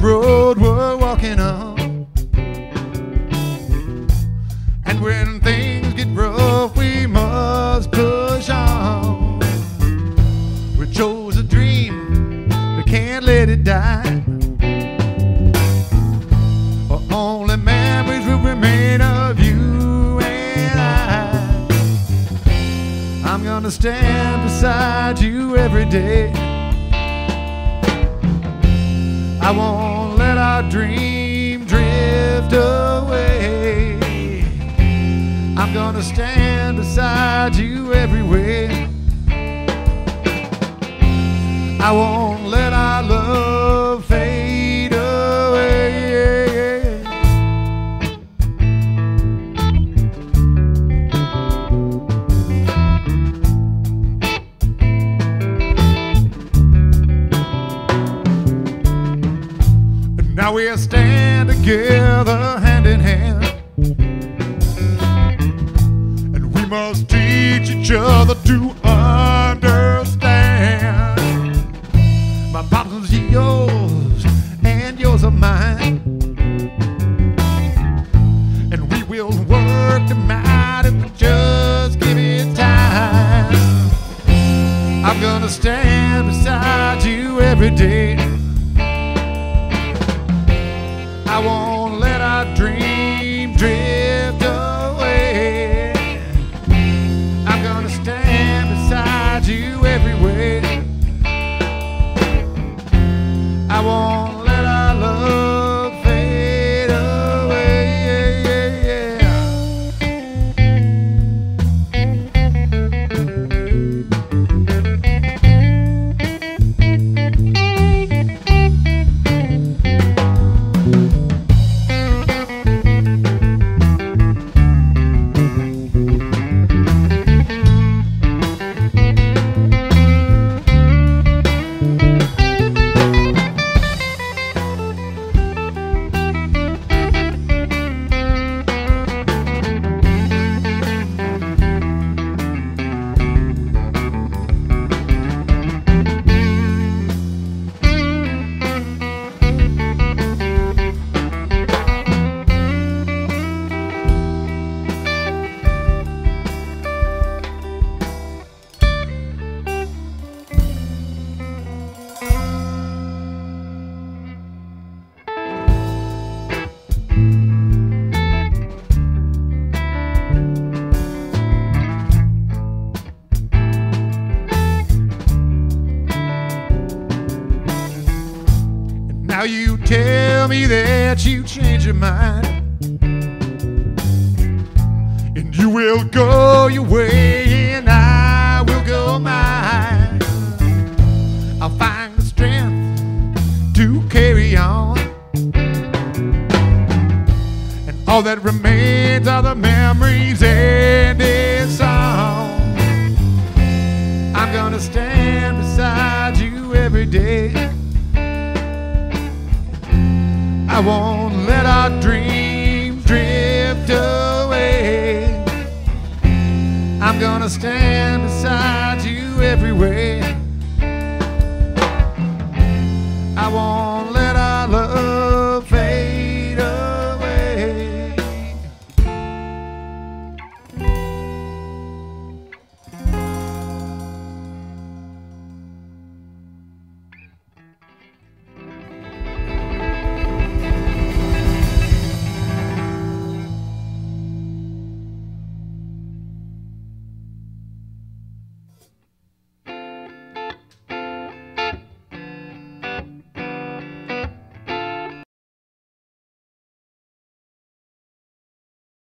road we're walking on. And when things get rough, we must push on. We chose a dream, we can't let it die. Our only memories will remain of you and I. I'm gonna stand beside you every day. I won't let our dream drift away. I'm gonna stand beside you everywhere. I won't let our love fade now we stand together hand in hand. And we must teach each other to understand. My problems are yours, and yours are mine. And we will work them out if we just give it time. I'm gonna stand beside you every day. I won't Now you tell me that you changed your mind. And you will go your way, and I will go mine. I'll find the strength to carry on. And all that remains are the memories and this song. I'm gonna stand beside you every day. I won't let our dreams drift away. I'm gonna stand beside you everywhere.